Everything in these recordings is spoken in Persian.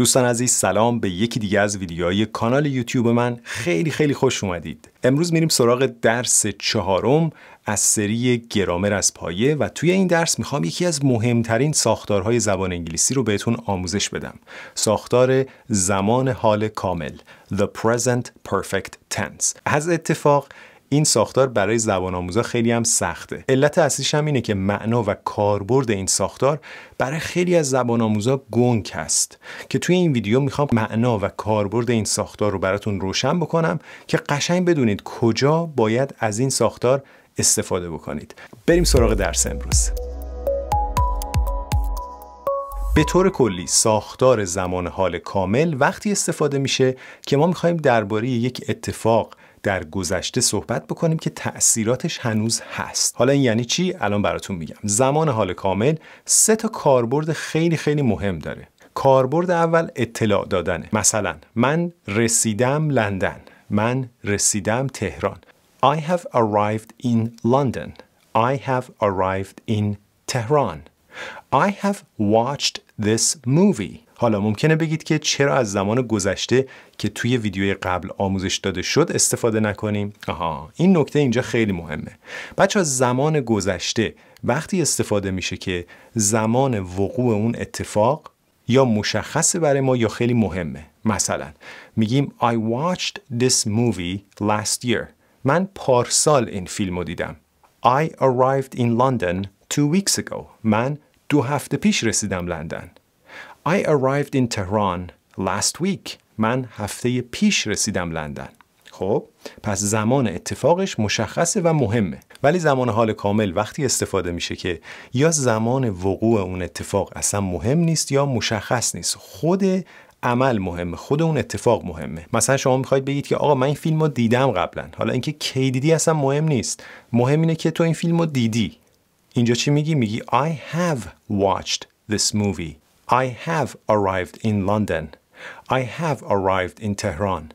دوستان عزیز سلام. به یکی دیگه از ویدیوهای کانال یوتیوب من خیلی خیلی خوش اومدید. امروز میریم سراغ درس چهارم از سری گرامر از پایه و توی این درس می‌خوام یکی از مهمترین ساختارهای زبان انگلیسی رو بهتون آموزش بدم. ساختار زمان حال کامل The Present Perfect Tense. از اتفاق این ساختار برای زبان آموزا خیلی هم سخته. علت اصلیش هم اینه که معنا و کاربرد این ساختار برای خیلی از زبان آموزا گنگ است که توی این ویدیو می‌خوام معنا و کاربرد این ساختار رو براتون روشن بکنم که قشنگ بدونید کجا باید از این ساختار استفاده بکنید. بریم سراغ درس امروز. به طور کلی ساختار زمان حال کامل وقتی استفاده میشه که ما می‌خوایم درباره یک اتفاق در گذشته صحبت بکنیم که تأثیراتش هنوز هست. حالا این یعنی چی؟ الان براتون میگم. زمان حال کامل سه تا کاربرد خیلی خیلی مهم داره. کاربرد اول اطلاع دادنه. مثلا من رسیدم لندن. من رسیدم تهران. I have arrived in London. I have arrived in Tehran. I have watched this movie. حالا ممکنه بگید که چرا از زمان گذشته که توی ویدیوی قبل آموزش داده شد استفاده نکنیم؟ آها این نکته اینجا خیلی مهمه. بچه زمان گذشته وقتی استفاده میشه که زمان وقوع اون اتفاق یا مشخصه برای ما یا خیلی مهمه. مثلا میگیم I watched this movie last year. من پارسال این فیلم رو دیدم. I arrived in London two weeks ago. من دو هفته پیش رسیدم لندن. I arrived in Tehran last week. من هفته پیش رسیدم لندن. خب پس زمان اتفاقش مشخصه و مهمه. ولی زمان حال کامل وقتی استفاده میشه که یا زمان وقوع اون اتفاق اصلا مهم نیست یا مشخص نیست. خود عمل مهمه خود اون اتفاق مهمه. مثلا شما می‌خواید بگید که آقا من این فیلم رو دیدم قبلا. حالا اینکه کی دیدی اصلا مهم نیست. مهم اینه که تو این فیلم رو دیدی. اینجا چی میگی؟ میگی I have watched this movie I have arrived in London. I have arrived in Tehran.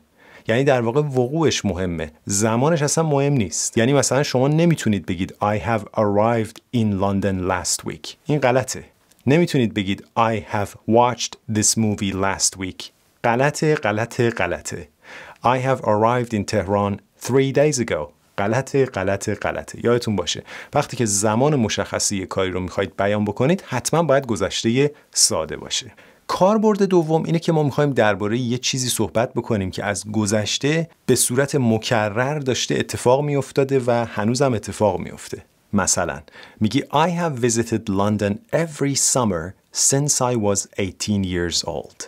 یعنی در واقع وقوعش مهمه زمانش اصلا مهم نیست یعنی مثلا شما نمی‌تونید بگید I have arrived in London last week این غلطه نمی‌تونید بگید I have watched this movie last week غلطه غلطه غلطه I have arrived in Tehran three days ago غلطه غلطه غلطه. یادتون باشه وقتی که زمان مشخصی کاری رو می‌خواید بیان بکنید حتما باید گذشته ساده باشه. کاربرد دوم اینه که ما می‌خوایم درباره یه چیزی صحبت بکنیم که از گذشته به صورت مکرر داشته اتفاق میافتاده و هنوزم اتفاق میافته. مثلا میگی I have visited London every summer since I was 18 years old.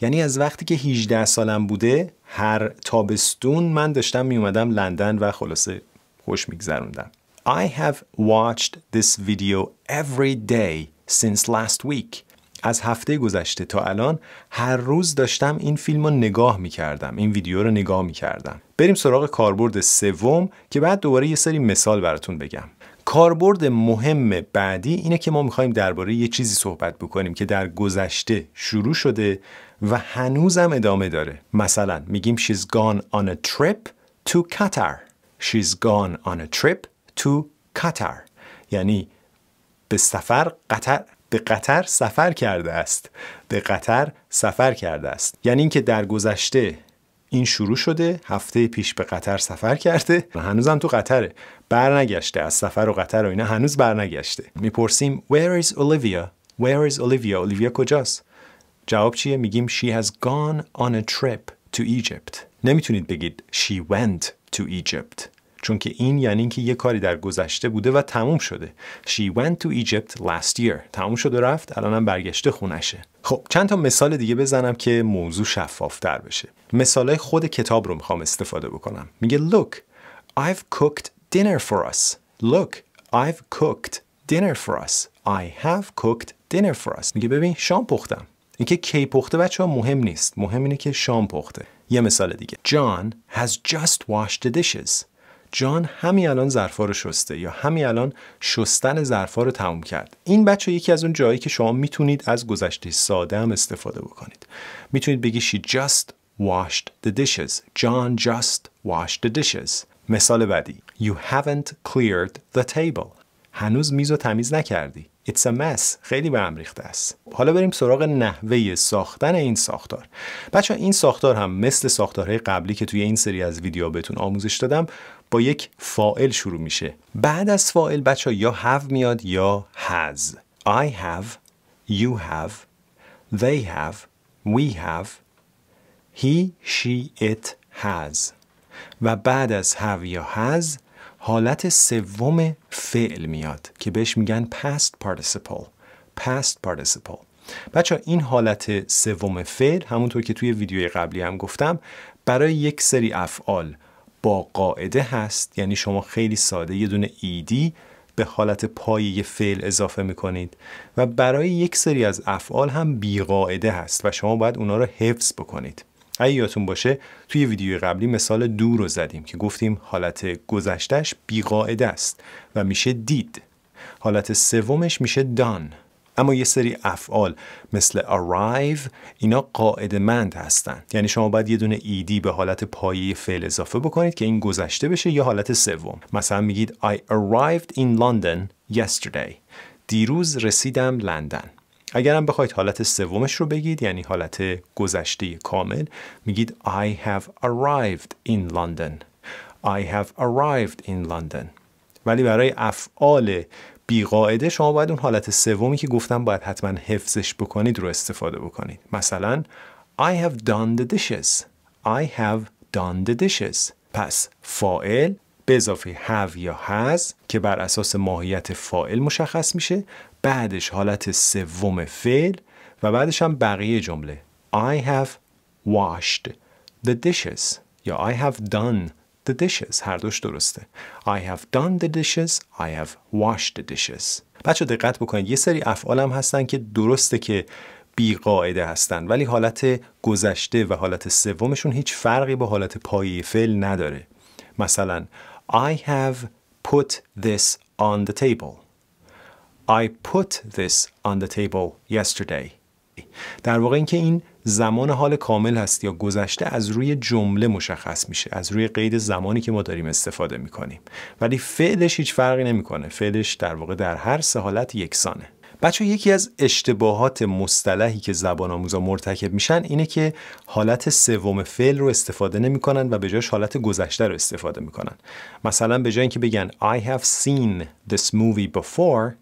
یعنی از وقتی که 18 سالم بوده هر تابستون من داشتم می اومدم لندن و خلاصه خوش میگذروندم. I have watched this video every day since last week. از هفته گذشته تا الان هر روز داشتم این فیلم رو نگاه می کردم این ویدیو رو نگاه می کردم بریم سراغ کاربرد سوم که بعد دوباره یه سری مثال براتون بگم. کاربرد مهم بعدی اینه که ما می‌خوایم درباره یه چیزی صحبت بکنیم که در گذشته شروع شده و هنوزم ادامه داره. مثلا میگیم she's gone on a trip to Qatar. She's gone on a trip to Qatar. یعنی به سفر قطر به قطر سفر کرده است. به قطر سفر کرده است. یعنی اینکه در گذشته این شروع شده هفته پیش به قطر سفر کرده و هنوزم تو قطره. برنگشته از سفر و قطر و اینا هنوز برنگشته. می‌پرسیم Where is Olivia? Where is Olivia? اولیویا کجاست؟ جواب چیه؟ میگیم She has gone on a trip to Egypt. نمی‌تونید بگید She went to Egypt. چون که این یعنی اینکه یه کاری در گذشته بوده و تموم شده. She went to Egypt last year. تموم شد و رفت. الانم برگشته خونشه. خب چند تا مثال دیگه بزنم که موضوع شفافتر بشه. مثالای خود کتاب رو می‌خوام استفاده بکنم. میگه Look I've cooked dinner for us. Look I've cooked dinner for us. I have cooked dinner for us. میگه ببین شام پختم. اینکه کی پخته بچه ها مهم نیست. مهم اینه که شام پخته. یه مثال دیگه. John has just washed the dishes. جان همین الان ظرفا رو شسته یا همین الان شستن ظرفا رو تموم کرد. این بچه یکی از اون جایی که شما می‌تونید از گذشته ساده هم استفاده بکنید. می‌تونید بگی she just washed the dishes. John just washed the dishes. مثال بعدی. You haven't cleared the table. هنوز میز رو تمیز نکردی. It's a mess. خیلی به هم ریخته است. حالا بریم سراغ نحوه ساختن این ساختار. بچه این ساختار هم مثل ساختارهای قبلی که توی این سری از ویدیو بهتون آموزش دادم با یک فائل شروع میشه. بعد از فائل بچه یا have میاد یا has. I have you have they have we have he she it has. و بعد از have یا has حالت سوم فعل میاد که بهش میگن past participle. Past participle. بچه این حالت سوم فعل همونطور که توی ویدیوی قبلی هم گفتم برای یک سری افعال با قاعده هست. یعنی شما خیلی ساده یه دونه ایدی به حالت پای فعل اضافه می‌کنید و برای یک سری از افعال هم بیقاعده هست و شما باید اونا رو حفظ بکنید. اگه یادتون باشه توی ویدیوی قبلی مثال دو رو زدیم که گفتیم حالت گذشتش بیقاعده است و میشه دید. حالت سومش میشه done اما یه سری افعال مثل arrive اینا قاعده مند هستن. یعنی شما باید یه دونه ایدی به حالت پایه فعل اضافه بکنید که این گذشته بشه یا حالت سوم. مثلا میگید I arrived in London yesterday. دیروز رسیدم لندن. اگرم بخواید حالت سومش رو بگید یعنی حالت گذشته کامل میگید I have arrived in London. I have arrived in London. ولی برای افعال بیقاعده شما باید اون حالت سومی که گفتم باید حتما حفظش بکنید رو استفاده بکنید. مثلا I have done the dishes. I have done the dishes. پس فائل به اضافه have یا has که بر اساس ماهیت فائل مشخص میشه بعدش حالت سوم فعل و بعدش هم بقیه جمله. I have washed the dishes. یا I have done the dishes. هر دوش درسته. I have done the dishes. I have washed the dishes. بچه دقت بکنید. یه سری افعال هم هستن که درسته که بی قاعده هستن ولی حالت گذشته و حالت سومشون هیچ فرقی با حالت پایه فعل نداره. مثلا I have put this on the table. I put this on the table yesterday. در واقع اینکه این زمان حال کامل هست یا گذشته از روی جمله مشخص میشه از روی قید زمانی که ما داریم استفاده می‌کنیم. ولی فعلش هیچ فرقی نمی‌کنه. فعلش در واقع در هر سه حالت یکسانه. بچه یکی از اشتباهات مصطلحی که زبان آموزا مرتکب میشن اینه که حالت سوم فعل رو استفاده نمی‌کنن و به جاش حالت گذشته رو استفاده می‌کنن. مثلا به جای اینکه بگن I have seen this movie before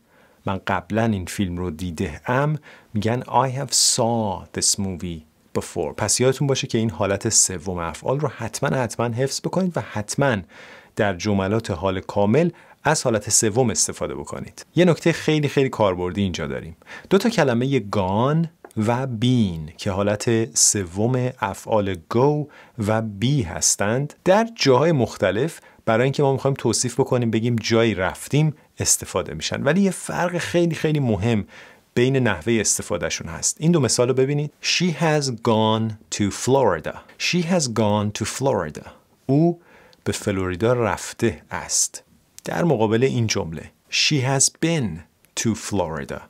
من قبلا این فیلم رو دیده ام میگن I have saw this movie before. پس یادتون باشه که این حالت سوم افعال رو حتما حتما حفظ بکنید و حتما در جملات حال کامل از حالت سوم استفاده بکنید. یه نکته خیلی خیلی کاربردی اینجا داریم. دو تا کلمه گان و بین که حالت سوم افعال go و بی هستند در جاهای مختلف برای اینکه ما می‌خوایم توصیف بکنیم بگیم جایی رفتیم استفاده میشن. ولی یه فرق خیلی خیلی مهم بین نحوه استفادهشون هست. این دو مثال رو ببینید. She has gone to Florida. She has gone to Florida. او به فلوریدا رفته است. در مقابل این جمله She has been to Florida.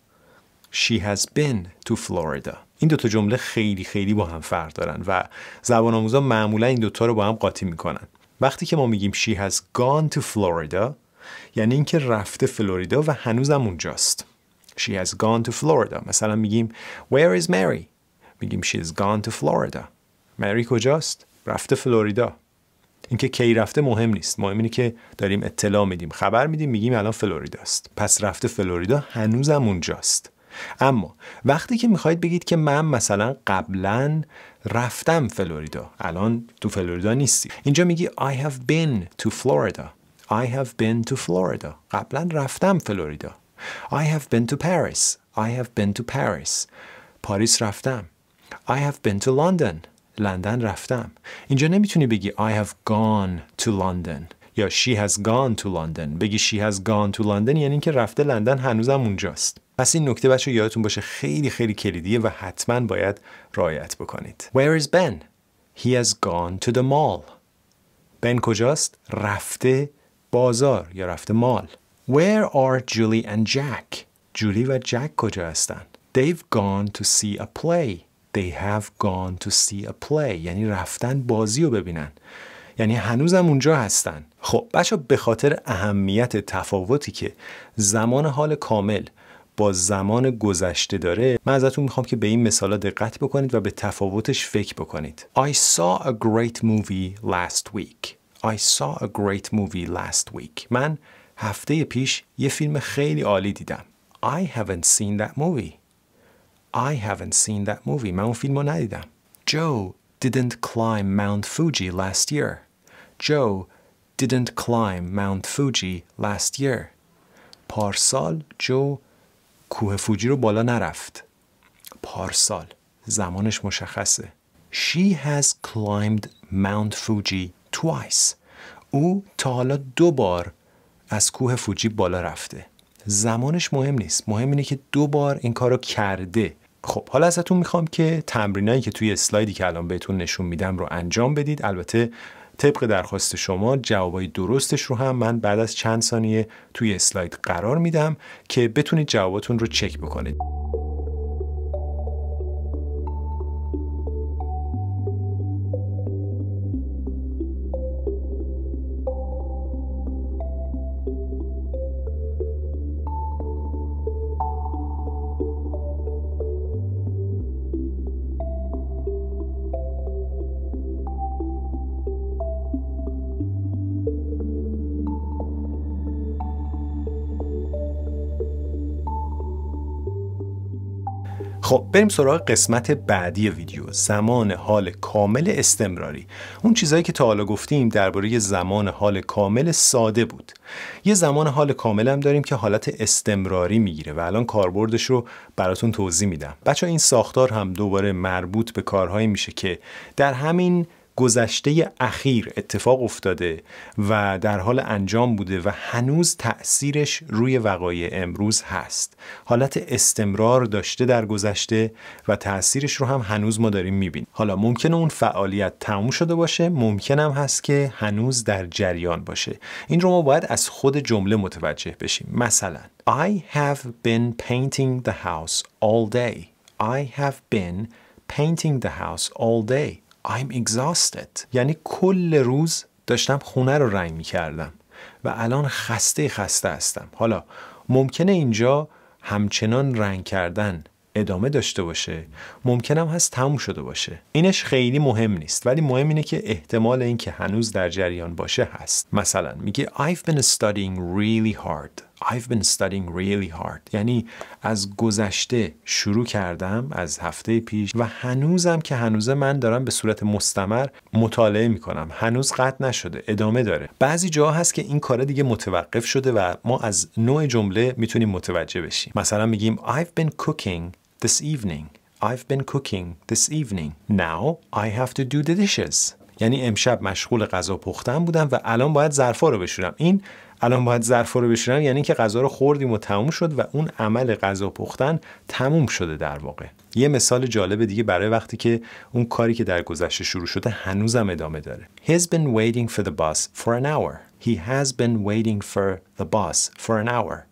She has been to Florida. این دوتا جمله خیلی خیلی با هم فرق دارن و زبان آموزا معمولا این دوتا رو با هم قاطی می‌کنن. وقتی که ما میگیم She has gone to Florida یعنی اینکه رفته فلوریدا و هنوزم اونجاست. She has gone to Florida. مثلا میگیم Where is Mary میگیم She has gone to Florida. مری کجاست؟ رفته فلوریدا. اینکه کی رفته مهم نیست. مهم اینه که داریم اطلاع میدیم خبر میدیم میگیم الان فلوریدا است. پس رفته فلوریدا هنوزم اونجاست. اما وقتی که می‌خواید بگید که من مثلا قبلا رفتم فلوریدا الان تو فلوریدا نیستی. اینجا میگی I have been to Florida. I have been to Florida. قبلا رفتم فلوریدا. I have been to Paris. I have been to Paris. پاریس رفتم. I have been to London. لندن رفتم اینجا نمی‌تونی بگی I have gone to London یا she has gone to London بگی she has gone to London یعنی اینکه رفته لندن هنوزم اونجاست پس این نکته بچه یادتون باشه خیلی خیلی کلیدیه و حتما باید رعایت بکنید Where is Ben? He has gone to the mall بن کجاست؟ رفته بازار یا رفته مال Where are Julie and Jack? جولی و جک کجا هستن؟ They've gone to see a play They have gone to see a play. یعنی رفتن بازی رو ببینن. یعنی هنوزم اونجا هستن. خب بچه به خاطر اهمیت تفاوتی که زمان حال کامل با زمان گذشته داره من ازتون می‌خوام که به این مثالا دقت بکنید و به تفاوتش فکر بکنید. I saw a great movie last week. I saw a great movie last week. من هفته پیش یه فیلم خیلی عالی دیدم. I haven't seen that movie. I haven't seen that movie. من اون فیلم رو ندیدم Joe didn't climb Mount Fuji last year. Joe didn't climb Mount Fuji last year. پارسال جو کوه فوجی رو بالا نرفت. پارسال زمانش مشخصه. She has climbed Mount Fuji twice. او تا حالا دو بار از کوه فوجی بالا رفته. زمانش مهم نیست. مهم اینه که دو بار این کارو کرده. خب حالا ازتون می‌خوام که تمرینایی که توی اسلایدی که الان بهتون نشون میدم رو انجام بدید. البته طبق درخواست شما جوابای درستش رو هم من بعد از چند ثانیه توی اسلاید قرار میدم که بتونید جواباتون رو چک بکنید. خب بریم سراغ قسمت بعدی ویدیو زمان حال کامل استمراری. اون چیزهایی که تا حالا گفتیم درباره زمان حال کامل ساده بود. یه زمان حال کامل هم داریم که حالت استمراری می‌گیره و الان کاربردش رو براتون توضیح میدم. بچه این ساختار هم دوباره مربوط به کارهایی میشه که در همین گذشته اخیر اتفاق افتاده و در حال انجام بوده و هنوز تأثیرش روی وقایع امروز هست. حالت استمرار داشته در گذشته و تأثیرش رو هم هنوز ما داریم می‌بینیم. حالا ممکنه اون فعالیت تموم شده باشه ممکنم هست که هنوز در جریان باشه. این رو ما باید از خود جمله متوجه بشیم. مثلا I have been painting the house all day. I have been painting the house all day. I'm exhausted. یعنی کل روز داشتم خونه رو رنگ می کردم و الان خسته خسته هستم. حالا ممکنه اینجا همچنان رنگ کردن ادامه داشته باشه. ممکنم هست تموم شده باشه. اینش خیلی مهم نیست. ولی مهم اینه که احتمال اینکه هنوز در جریان باشه هست. مثلا میگه I've been studying really hard. I've been studying really hard. یعنی از گذشته شروع کردم از هفته پیش و هنوزم که هنوزه من دارم به صورت مستمر مطالعه می‌کنم. هنوز قطع نشده ادامه داره. بعضی جاها هست که این کار دیگه متوقف شده و ما از نوع جمله می‌تونیم متوجه بشیم. مثلا میگیم I've been cooking this evening. I've been cooking this evening. Now I have to do the dishes. یعنی امشب مشغول غذا پختن بودم و الان باید ظرفا رو بشورم. این الان باید ظرفا رو بشورم یعنی که غذا رو خوردیم و تموم شد و اون عمل غذا پختن تموم شده در واقع. یه مثال جالب دیگه برای وقتی که اون کاری که در گذشته شروع شده هنوزم ادامه داره. He's been waiting for the bus for an hour. He has been waiting for the bus for an hour.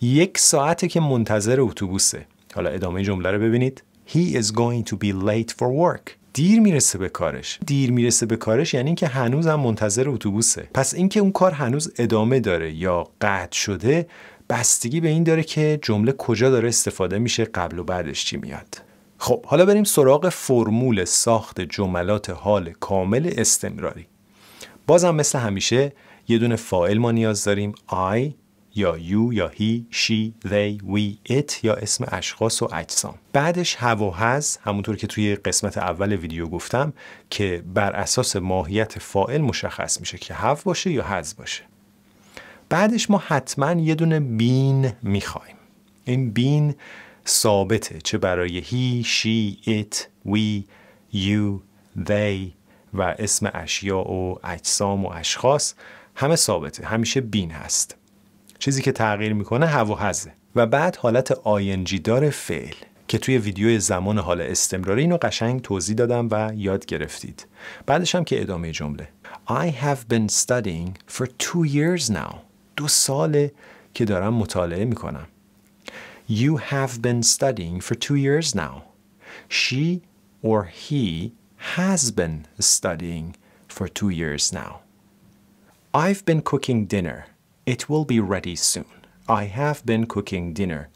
یک ساعته که منتظر اتوبوسه. حالا ادامه جمله رو ببینید. He is going to be late for work. دیر می‌رسه به کارش. دیر می‌رسه به کارش یعنی اینکه هنوز هم منتظر اتوبوسه. پس اینکه اون کار هنوز ادامه داره یا قطع شده بستگی به این داره که جمله کجا داره استفاده میشه قبل و بعدش چی میاد. خب حالا بریم سراغ فرمول ساخت جملات حال کامل استمراری. بازم مثل همیشه یه دونه فائل ما نیاز داریم. I یا you یا he, she, they, we, it یا اسم اشخاص و اجسام. بعدش هوا هز همونطور که توی قسمت اول ویدیو گفتم که بر اساس ماهیت فائل مشخص میشه که هف باشه یا هز باشه. بعدش ما حتما یه دونه بین می‌خوایم. این بین ثابته چه برای he, she, it, we, you, they و اسم اشیاء و اجسام و اشخاص همه ثابته. همیشه بین هست. چیزی که تغییر می‌کنه هوا هزه. و بعد حالت آینجی دار فعل که توی ویدیوی زمان حال استمراری اینو قشنگ توضیح دادم و یاد گرفتید. بعدش هم که ادامه جمله. I have been studying for two years now. دو ساله که دارم مطالعه می‌کنم. You have been studying for two years now. She or he has been studying for two years now. I've been cooking dinner. It will be ready soon. I have been cooking dinner.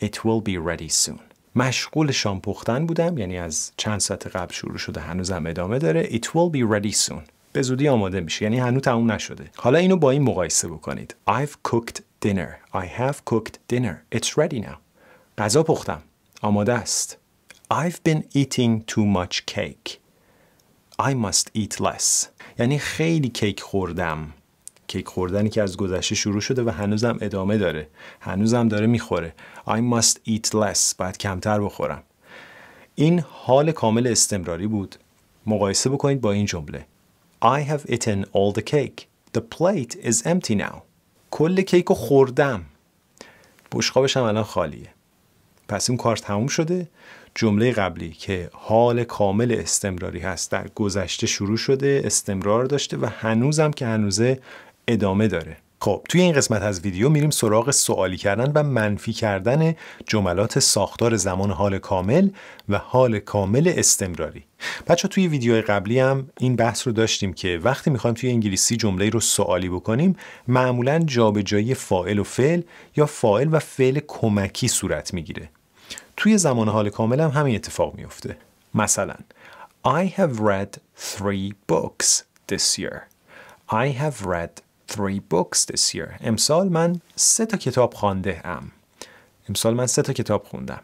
It will be ready soon. مشغول شام پختن بودم یعنی از چند ساعت قبل شروع شده هنوزم ادامه داره It will be ready soon به زودی آماده میشه یعنی هنوز تموم نشده حالا اینو با این مقایسه بکنید I've cooked dinner I have cooked dinner It's ready now غذا پختم آماده است I've been eating too much cake I must eat less یعنی خیلی کیک خوردم کیک خوردنی که از گذشته شروع شده و هنوزم ادامه داره. هنوزم داره می‌خوره. I must eat less. باید کمتر بخورم. این حال کامل استمراری بود. مقایسه بکنید با این جمله. I have eaten all the cake. The plate is empty now. کل کیک رو خوردم. بشقابش هم الان خالیه. پس این کار تموم شده. جمله قبلی که حال کامل استمراری هست در گذشته شروع شده استمرار داشته و هنوزم که هنوزه ادامه داره. خب توی این قسمت از ویدیو میریم سراغ سوالی کردن و منفی کردن جملات ساختار زمان حال کامل و حال کامل استمراری. بچه توی ویدیو قبلی هم این بحث رو داشتیم که وقتی می‌خوایم توی انگلیسی جمله رو سوالی بکنیم معمولا جابجایی فائل و فعل یا فائل و فعل کمکی صورت می‌گیره. توی زمان حال کامل هم همین اتفاق میفته مثلا I have read three books this year. I have read three books this year. امسال من سه تا کتاب خوانده ام. امسال من سه تا کتاب خوندم.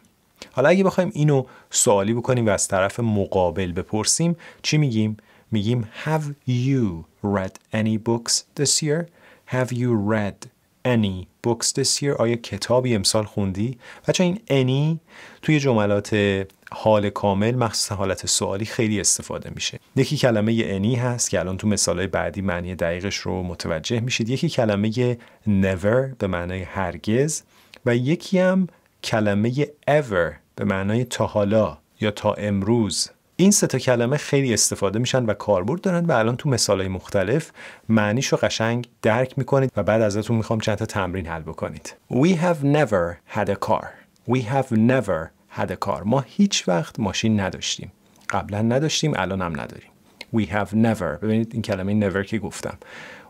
حالا اگه بخوایم اینو سوالی بکنیم و از طرف مقابل بپرسیم چی میگیم؟ میگیم have you read any books this year? Have you read any books this year? آیا کتابی امسال خوندی؟ بچه این any توی جملات حال کامل مخصوصا حالت سوالی خیلی استفاده میشه. یکی کلمه انی هست که الان تو مثالهای بعدی معنی دقیقش رو متوجه میشید. یکی کلمه never به معنای هرگز و یکی هم کلمه ever به معنای تا حالا یا تا امروز. این سه تا کلمه خیلی استفاده میشن و کاربرد دارن و الان تو مثالهای مختلف معنیش رو قشنگ درک می‌کنید و بعد ازتون می‌خوام چند تا تمرین حل بکنید. We have never had a car. We have never a car ما هیچ وقت ماشین نداشتیم. قبلا نداشتیم الان هم نداریم. We have never ببینید این کلمه never که گفتم.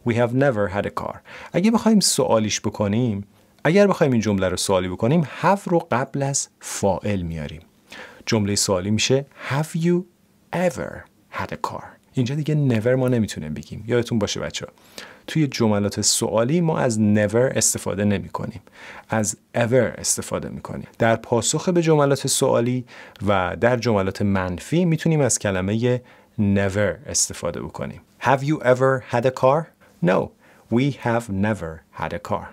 We have never had a car. اگه بخوایم سوالیش بکنیم اگر بخوایم این جمله رو سوالی بکنیم have رو قبل از فائل میاریم. جمله سوالی میشه Have you ever had a car? اینجا دیگه never ما نمی‌تونیم بگیم یادتون باشه بچه توی جملات سوالی ما از never استفاده نمی کنیم از ever استفاده می کنیم در پاسخ به جملات سوالی و در جملات منفی می‌تونیم از کلمه never استفاده بکنیم Have you ever had a car? No, we have never had a car.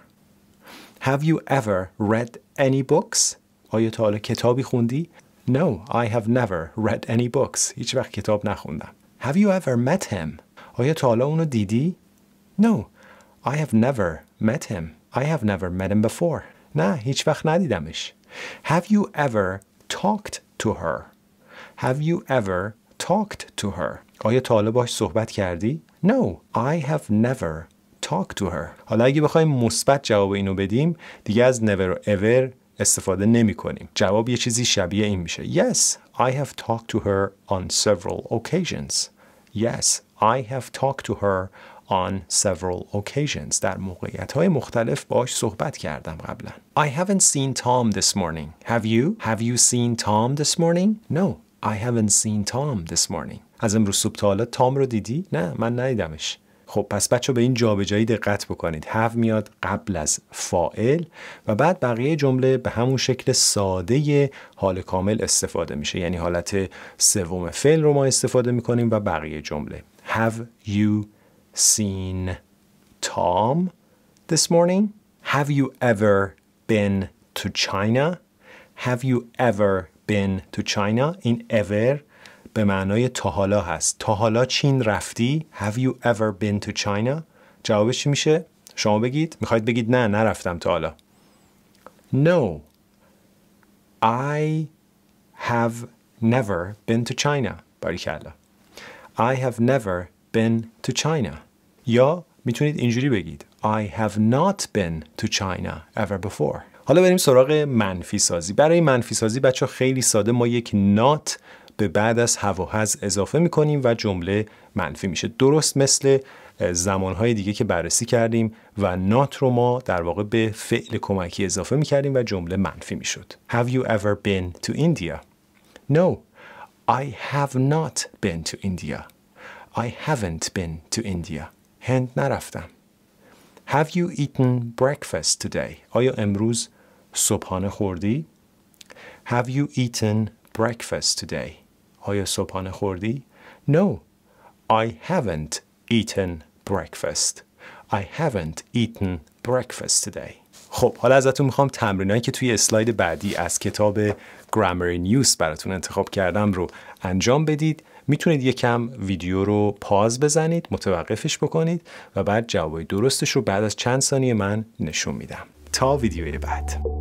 Have you ever read any books? آیا تا حالا کتابی خوندی؟ No, I have never read any books. هیچ وقت کتاب نخوندم. Have you ever met him? آیا تا حالا اونو دیدی؟ No, I have never met him. I have never met him before. نه هیچ وقت ندیدمش. Have you ever talked to her? Have you ever talked to her? آیا تا حالا باش صحبت کردی؟ No, I have never talked to her. حالا اگه بخوایم مثبت جواب اینو بدیم دیگه از never ever استفاده نمی کنیم. جواب یه چیزی شبیه این میشه. Yes, I have talked to her on several occasions. Yes, I have talked to her on several occasions. در موقعیت های مختلف باش صحبت کردم قبلا. I haven't seen Tom this morning. Have you? Have you seen Tom this morning? No, I haven't seen Tom this morning. از امروز صبح تا حالا تام رو دیدی؟ نه من ندیدمش. خب پس بچه به این جابجایی دقت بکنید. have میاد قبل از فائل و بعد بقیه جمله به همون شکل ساده حال کامل استفاده میشه. یعنی حالت سوم فعل رو ما استفاده می‌کنیم و بقیه جمله. Have you seen Tom this morning? Have you ever been to China? Have you ever been to China? این ever به معنای تا حالا هست. تا حالا چین رفتی؟ Have you ever been to China? جوابش چی میشه؟ شما بگید. می‌خواید بگید نه نرفتم تا حالا. No. I have never been to China. باریکلا. I have never been to China. یا می‌تونید اینجوری بگید. I have not been to China ever before. حالا بریم سراغ منفی سازی. برای منفی سازی بچه خیلی ساده. ما یک not به بعد از هوا اضافه می‌کنیم و جمله منفی میشه درست مثل زمانهای دیگه که بررسی کردیم و not رو ما در واقع به فعل کمکی اضافه می کردیم و جمله منفی می شد Have you ever been to India? No, I have not been to India. I haven't been to India. هند نرفتم. Have you eaten breakfast today? آیا امروز صبحانه خوردی؟ Have you eaten breakfast today? آیا صبحانه خوردی؟ No, I haven't eaten breakfast. I haven't eaten breakfast today. خب حالا ازتون می‌خوام تمرینایی که توی اسلاید بعدی از کتاب گرامر نیوز براتون انتخاب کردم رو انجام بدید می‌تونید یکم ویدیو رو پاز بزنید متوقفش بکنید و بعد جوابای درستش رو بعد از چند ثانیه من نشون میدم تا ویدیوی بعد